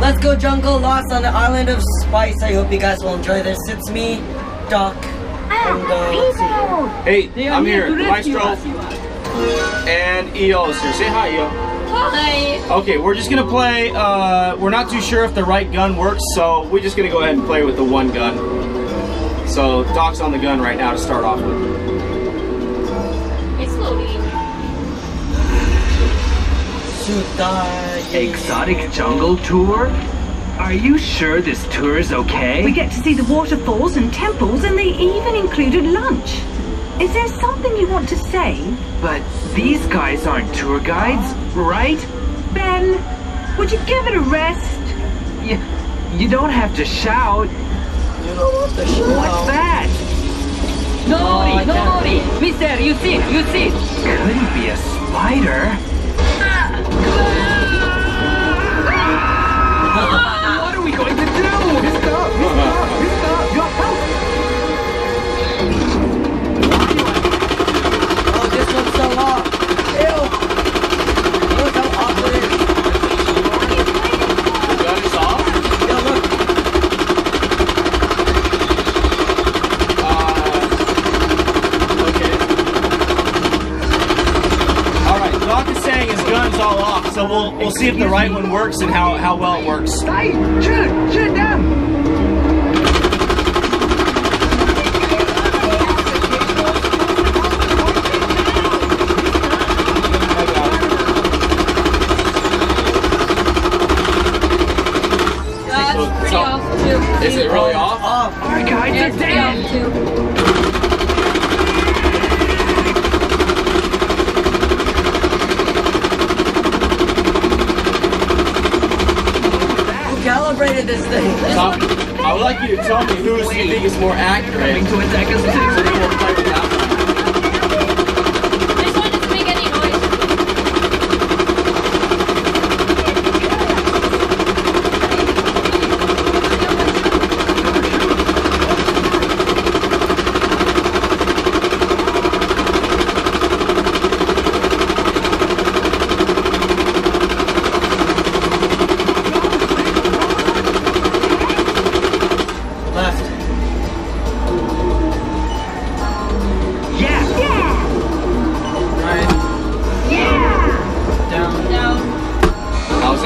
Let's go jungle lost on the island of spice. I hope you guys will enjoy this. It's me, Doc. And, uh, Hey, I'm here here, to rescue Maestro, us. and EO's here. Say hi, EO. Hi. Okay, we're just gonna play. Uh, we're not too sure if the right gun works, so we're just gonna go ahead and play with the one gun. So Doc's on the gun right now to start off with. Exotic jungle tour? Are you sure this tour is okay? We get to see the waterfalls and temples, and they even included lunch. Is there something you want to say? But these guys aren't tour guides, right? Ben, would you give it a rest? You, you don't have to shout. You know what the shit? What's that? No Oh, I worry, no can't. worry. Mister, you see, you see. Works and how how well it works. Hey, shoot, shoot them. That's So- pretty so- off too. Is it really off? Off. Our guides Yeah, are it's pretty dead. off too. Who calibrated this thing? So, I would like you to tell me whose you think is more accurate. Coming to attack us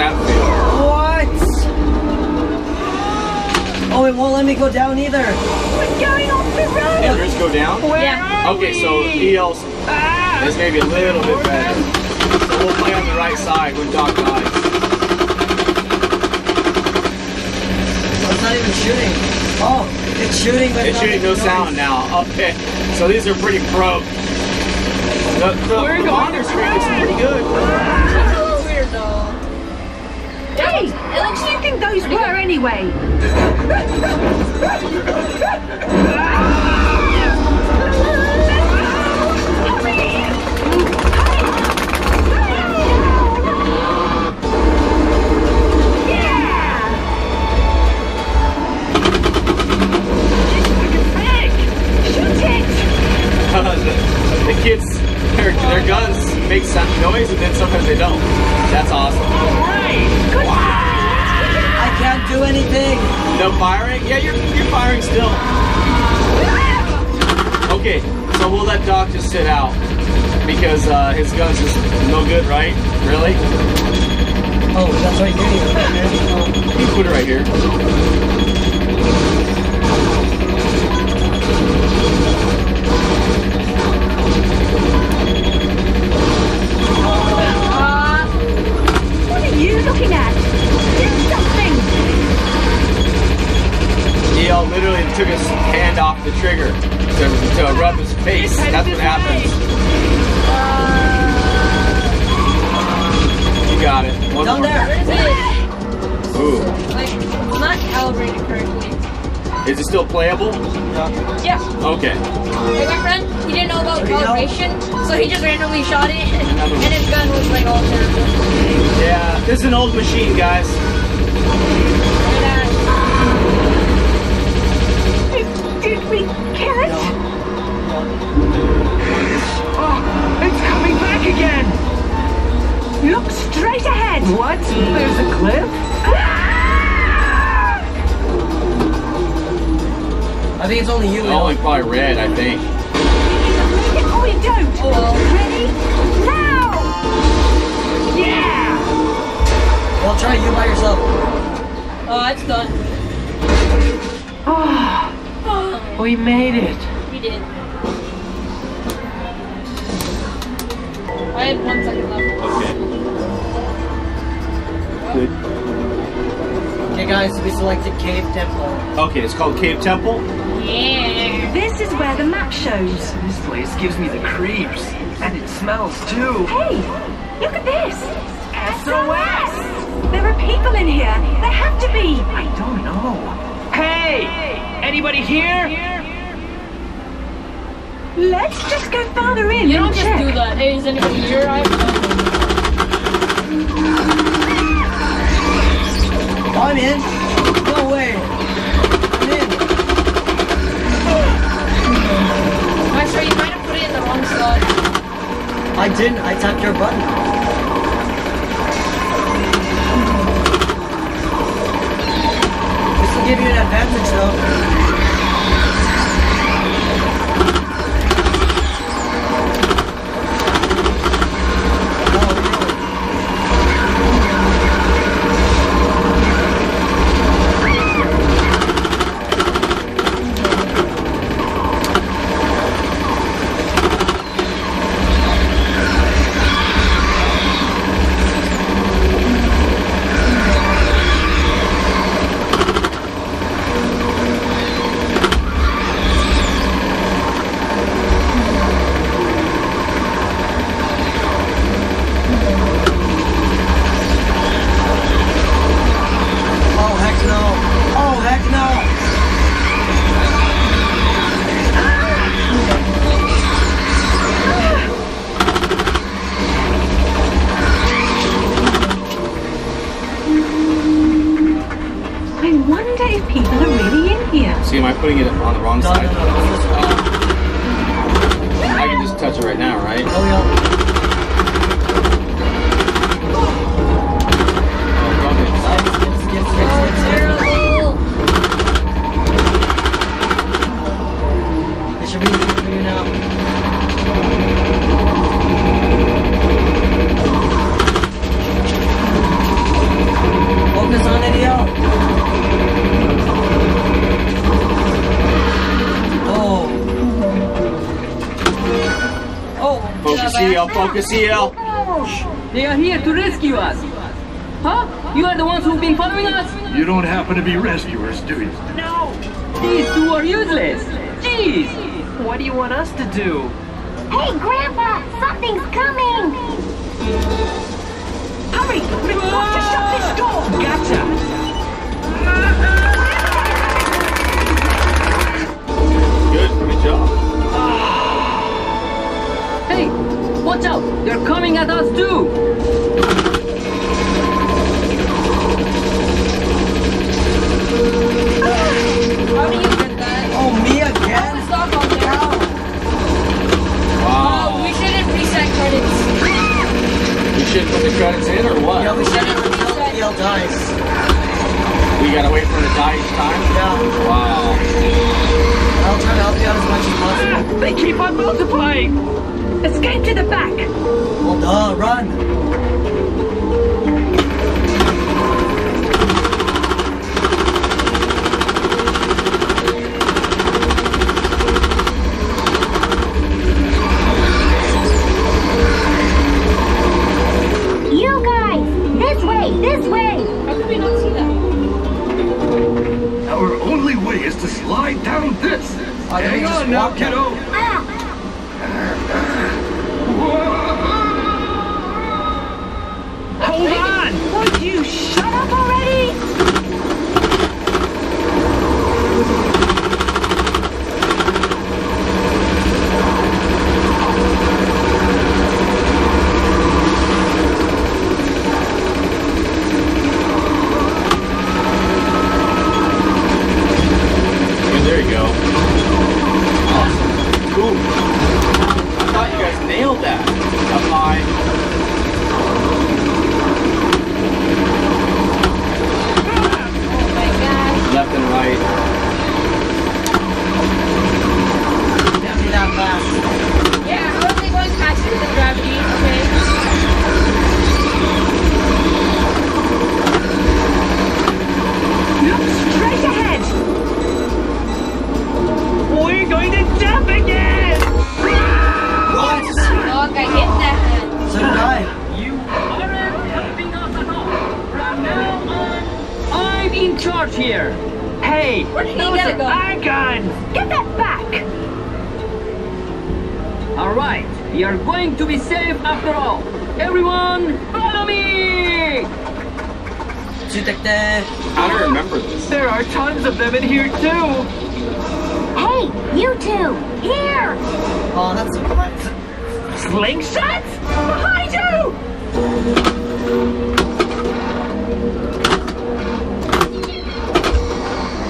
How's that feel? What? Oh, it won't let me go down either. We're going off the road! Others go down? Yeah. Okay, so EL's ah. is maybe a little bit better. So we'll play on the right side when Doc dies. Oh, it's not even shooting. Oh, it's shooting, but It's shooting no making sound now. Okay, so these are pretty pro. The, the, We're the going monitor screen looks pretty good. Ah. What looks do you think those were anyway? Shoot it! the, kids, their, their guns make some noise and then sometimes they don't. That's awesome. I can't do anything. No firing? Yeah, you're, you're firing still. Okay, so we'll let Doc just sit out because uh, his gun's just no good, right? Really? Oh, that's right here. You can put it right here. uh, are you looking at? Do something! EL literally took his hand off the trigger to, to rub his face. That's what happens. You got it. One Down more. there. where is it? Ooh. Like, it's not calibrated correctly. Is it still playable? Yeah. Okay. Like my friend, he didn't know about calibration, so he just randomly shot it, and his gun was like all terrible. Yeah, this is an old machine, guys. And, uh, Did, did we kill it? Oh, it's coming back again. Look straight ahead! What? There's a cliff? Think it's only you. Oh, Only probably red, I think. Oh, you don't. Oh. Ready? Now! Yeah! Well, try you by yourself. Oh, it's done. Oh, we made it. We did. I had one second left. Okay. Good. Okay, guys, we selected Cave Temple. Okay, it's called Cave Temple. Yeah. This is where the map shows. This place gives me the creeps. And it smells too. Hey, look at this. SOS! There are people in here. There have to be. I don't know. Hey! Anybody here? Let's just go farther in You don't just check. do that. Hey, is anybody here? I I'm in. Actually, you might have put it in the wrong slot. I didn't. I tapped your button. This will give you an advantage, though. People are really in here. See, am I putting it on the wrong side? no, no. it's this way. I can just touch it right now, right? Oh, yeah. Oh, okay. Skip, skip, Focus yeah, EL, focus EL. They are here to rescue us. Huh? You are the ones who've been following us? You don't happen to be rescuers, do you? No! These two are useless. Jeez. What do you want us to do? Hey, Grandpa! Something's coming! Reset credits. We should put the credits in or what? Yeah, we should have until EL dies. We gotta wait for it to die each time? Yeah, Wow. I'll try to help you out as much as possible. They keep on multiplying! Escape to the back. Well, duh, run.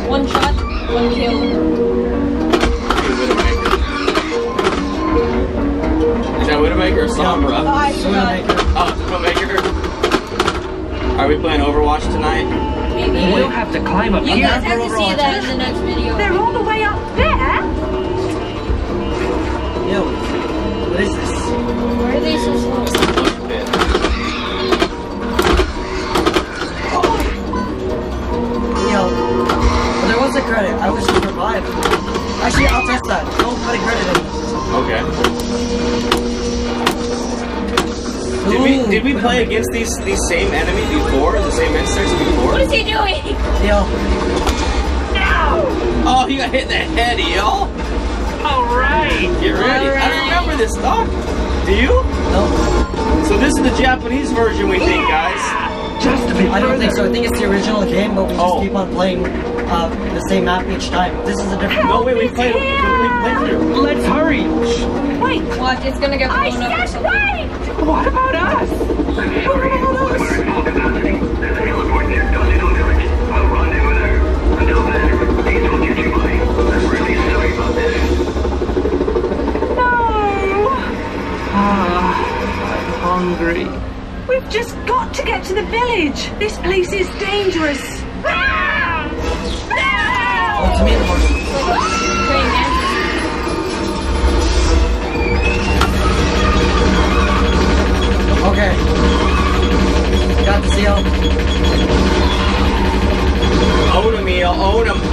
One shot, one kill. Is that Widowmaker or Sombra? Widowmaker. Oh, it's Widowmaker. Are we playing Overwatch tonight? Maybe. We'll have to climb up You here. guys have to see that in the next video. They're all the way up there! Yo, what is this? Why are they so slow? A credit. I was just revived. Actually, I'll test that. Don't put a credit in. Okay. Did we did we play against these these same enemy before? The same insects before? What is he doing? Yo, Oh, he got hit in the head, yo. All right. Get ready. I don't remember this, Doc. Do you? no, So this is the Japanese version, we think, guys. Just a bit I don't think so. I think it's the original game, but we just Oh. keep on playing uh, the same map each time. This is a different. No, wait, we played a complete playthrough. Let's hurry. Wait! Watch, it's gonna get I blown up or said something. wait! What about us? No! Ah, I'm hungry. We've just got to get to the village! This place is dangerous! Well, Okay. Got the seal. Own him, Eel. Own him.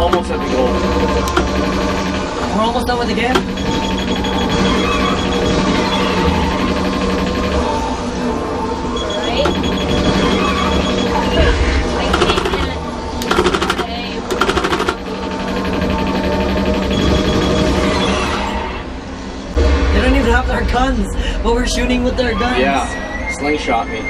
Almost at the goal. We're almost done with the game. Have their guns, but we're shooting with their guns. Yeah. Slingshot me.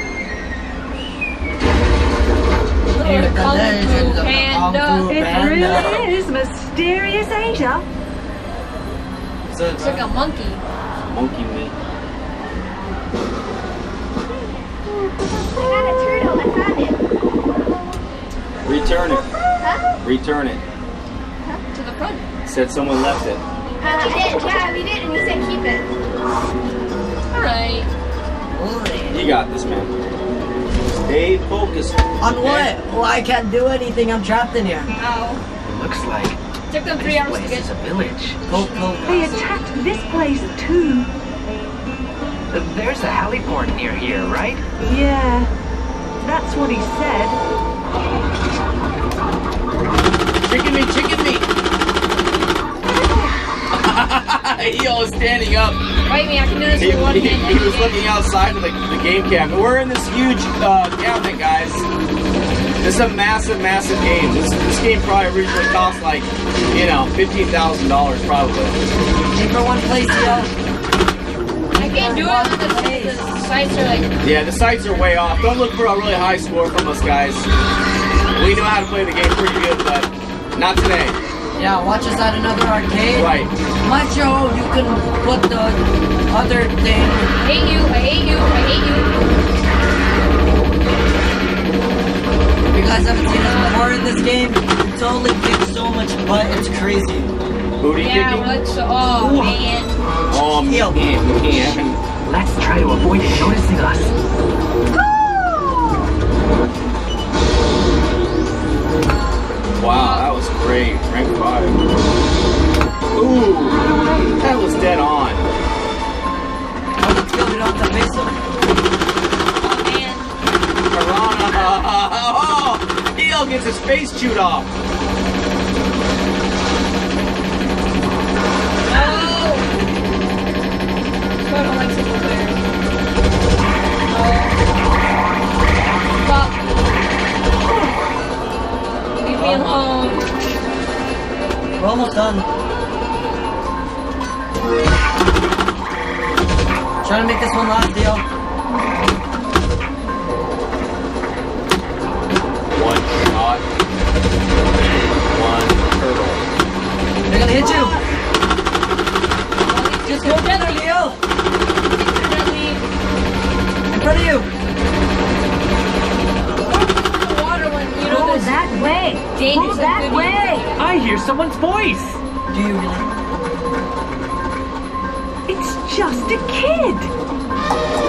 Here Kung the Fu of Kung Panda. Fu It Panda. really is Mysterious Asia. So, It's like a monkey. Monkey meat. I got a turtle. I found it. Return it. Huh? Return it. To the front. Said someone left it. Uh, we did. Yeah, we did. And we said keep it. Alright. You got this, man. Stay focused. On okay? what? Well, I can't do anything. I'm trapped in here. Ow. It looks like Took them three this hours to place get is a village. Go, go. They attacked this place too. There's a heliport near here, right? Yeah, that's what he said. Chicken me, chicken me. Yo, standing up. Wait me, I can do this He, with one he- hand. he was looking outside of the, the game cabinet. We're in this huge uh, cabinet, guys. This is a massive, massive game. This this game probably originally cost like, you know, fifteen thousand dollars probably. Aim for one place, yo. I can't do it the, the sites are like. Yeah, the sights are way off. Don't look for a really high score from us guys. We know how to play the game pretty good, but not today. Yeah, watch us at another arcade. Right. Macho, you can put the other thing. I hate you. I hate you. I hate you. If you guys haven't seen us before in this game, we totally kick so much butt, it's crazy. Booty Yeah, kicking. what's oh, oh man. Oh Yo. man, man. Let's try to avoid it noticing us. Wow, that was great. Rank five. Ooh, that was dead on. Uh, uh, uh, oh, to face him. Oh. Oh, Heel gets his face chewed off. No. I don't like player. No. Leave me alone. We're almost done. Trying to make this one last, deal. One shot. One turtle. They're gonna hit you. Just Go get her, Leo. In front of you. Go that way. Dangerous Go that way. I hear someone's voice. Do you really? It's just a kid.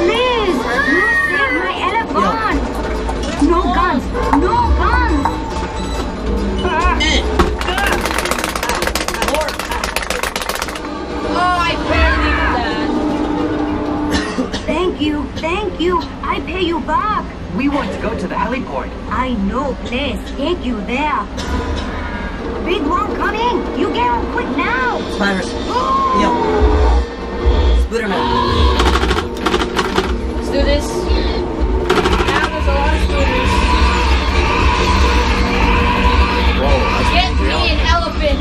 Please, you save my elephant. No guns. No guns. Ah. Oh, I barely did that. Thank you, thank you. I pay you back. We want to go to the heliport. I know place. Take you there. Big one coming. You get on quick now. Oh! Spiders. Yo. Spooderman. Let's do this. Now there's a lot of scooters. Whoa, Get me an elephant.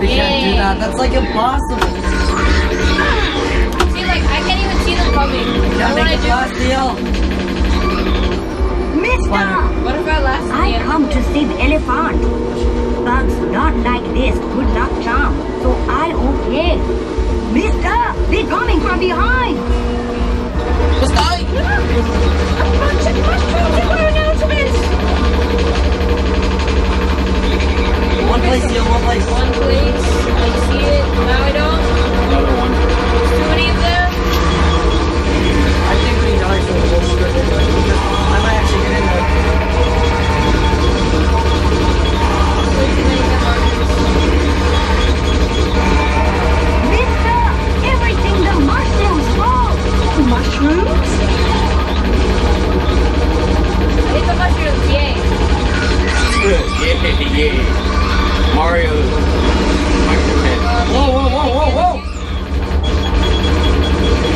We can't do that. That's like impossible. See, I can't even see them coming. You know Gotta what I make do? last, deal. Mister, What if I last I come to save elephant. Bugs not like this. Good luck charm. So I okay. Mister, they're coming from behind. Just die. A bunch of mushrooms in my announcements. One place. One place. One place. I see it. Now I don't.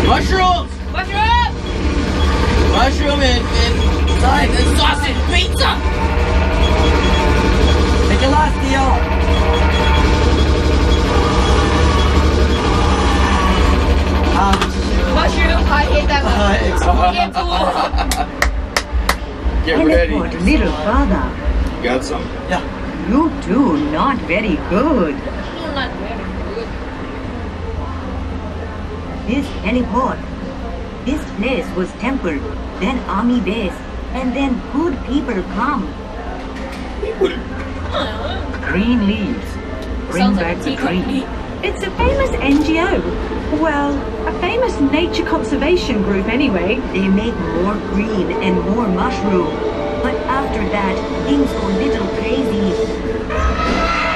Mushrooms Mushroom and, and, Time. and sausage pizza! Make it last, deal. Ah, Mushroom. I hate that one. uh, it's Get ready. Teleport, little brother. You got some. yeah. You too, not very good. I'm not very good. This heliport. This place was temple, then army base, and then good people come. Green leaves. Bring Sounds like back a the green. It's a famous NGO. Well, a famous nature conservation group anyway. They make more green and more mushroom. But after that, things go a little crazy.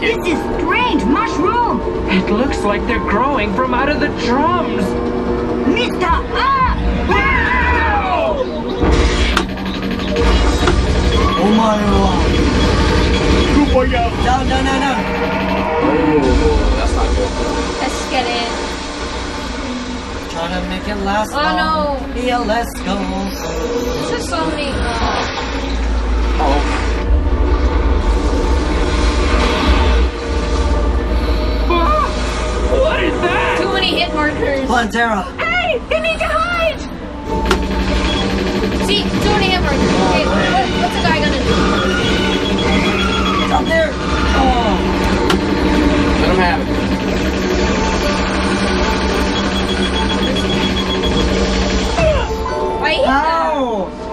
Jackpot This is strange mushroom. It looks like they're growing from out of the drums. Mister, ah! Oh my god. No, no, no, no. Oh, that's not good. Let's get it. Trying to make it last Oh, long. no. Yeah, let's go. This is so many. Many hit markers. Plantera. Hey, you need to hide! See, too many hit markers. Okay, what, what's the guy gonna do? It's up there. Oh. let him have it. I hit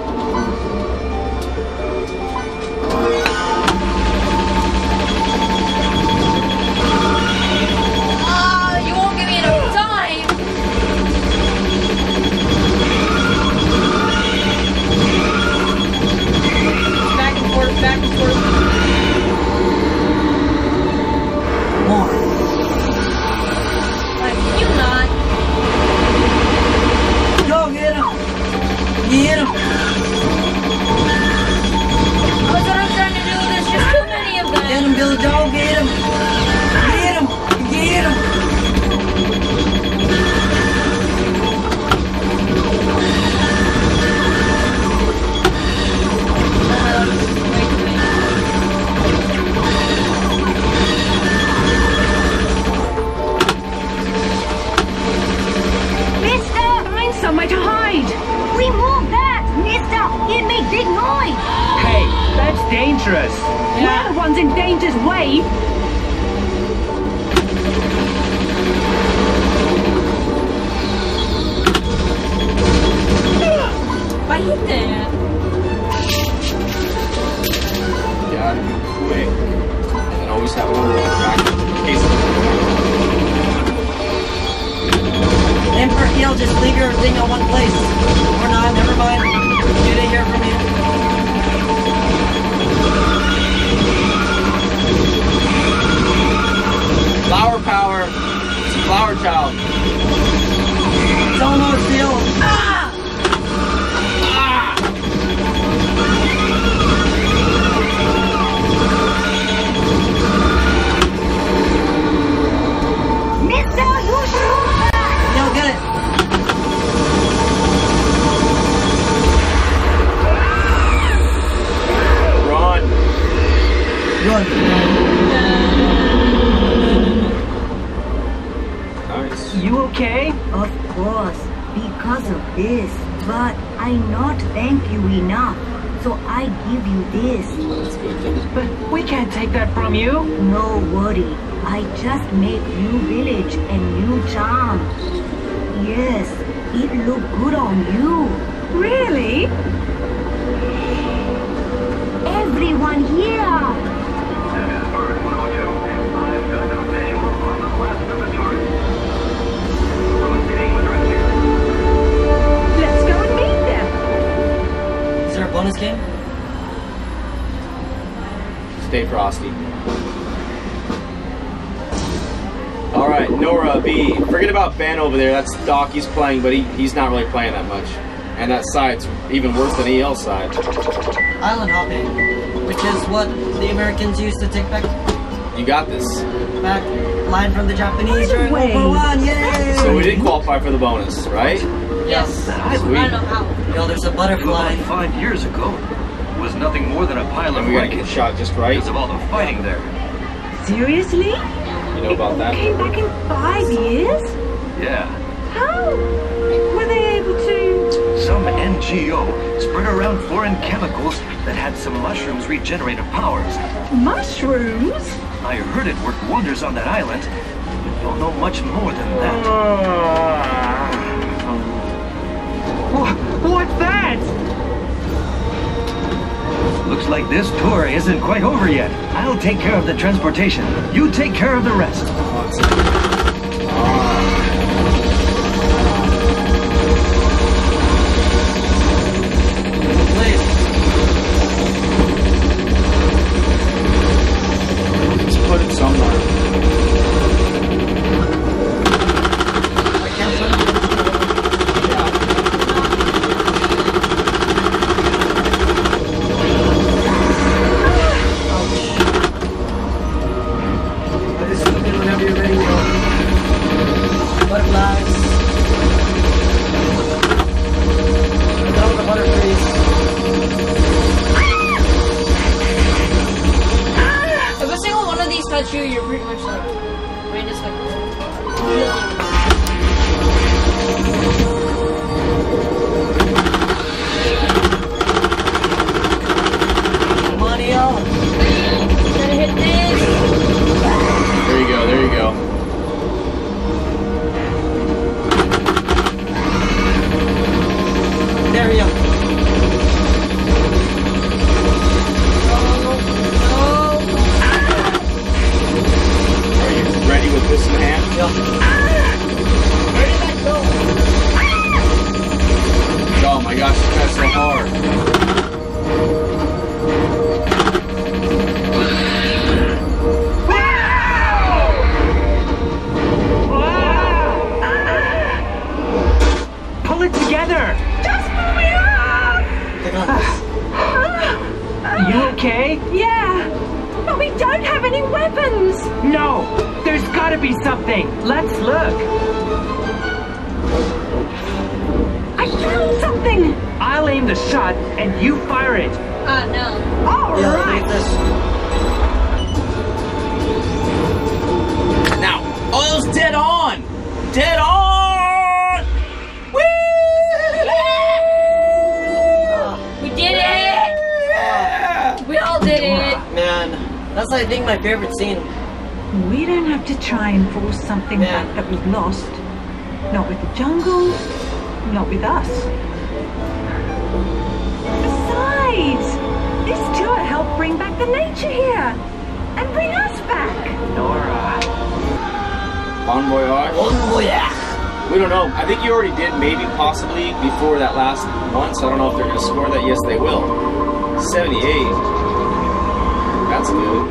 Yes, it look good on you. Really? Everyone here. Let's go and meet them! Is there a bonus game? Stay frosty. All right, Nora B. Forget about Ben over there. That's Doc. He's playing, but he, he's not really playing that much. And that side's even worse than EL's side. Island hopping, which is what the Americans used to take back You got this. back line from the Japanese By during World way- War One. Yay! So we did qualify for the bonus, right? Yes. I Sweet. don't know how. Yo, there's a butterfly. Five years ago, was nothing more than a pile of we gotta get wreckage shot just right. because of all the fighting there. Seriously? You know about that? Came back in five years? Yeah. How? Were they able to... Some NGO spread around foreign chemicals that had some mushrooms regenerative powers. Mushrooms? I heard it worked wonders on that island. but Don't know much more than that. Ah. Wha- What's that? Looks like this tour isn't quite over yet. I'll take care of the transportation. You take care of the rest. Hard. Pull it together! Just pull me up! I got this. You okay? Yeah, but we don't have any weapons. No! There's gotta be something! Let's look! I found something. I'll aim the shot and you fire it. Oh no. All Yeah, right. this. Now, oil's dead on! Dead on! Woo! We did it! Yeah! We all did it! Man, that's I think my favorite scene. We don't have to try and force something Yeah. back that we've lost. Not with the jungle, not with us. Besides, this tour helped bring back the nature here and bring us back. Nora. Bon voyage. Oh yeah. We don't know. I think you already did, maybe, possibly, before that last one, so I don't know if they're going to score that. Yes, they will. 78. That's good.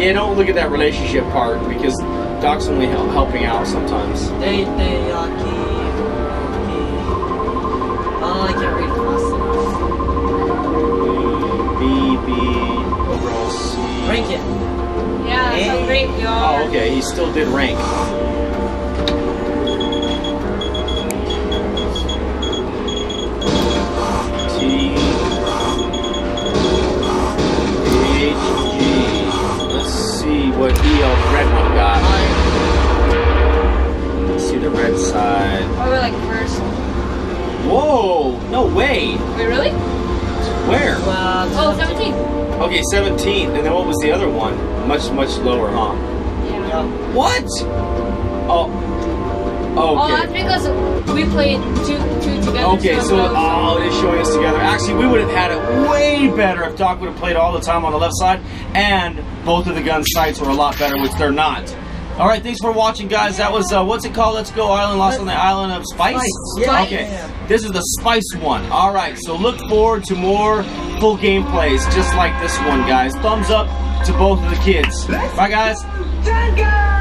Yeah, don't look at that relationship part, because Doc's only hel- helping out sometimes. They they uh keep, Rank it. Yeah, that's how great are. Oh, okay, he still did rank. T H G. Let's see what the red one got. Let's see the red side. Oh, we're like first. Whoa! No way! Wait, really? Where? Well, Oh, 17. Okay, 17. And then what was the other one? Much, much lower, huh? Yeah. yeah. What? Oh. Oh, Okay. that's because we played two two together. Okay, so it was- oh, it is showing us together. Actually, we would have had it way better if Doc would have played all the time on the left side, and both of the gun sights were a lot better, which they're not. All right, thanks for watching, guys. That was uh, what's it called? Let's go Island, Lost on the Island of Spice. Spice, yeah. Okay, this is the Spice one. All right, so look forward to more full gameplays just like this one, guys. Thumbs up to both of the kids. Bye, guys.